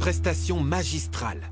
prestation magistrale.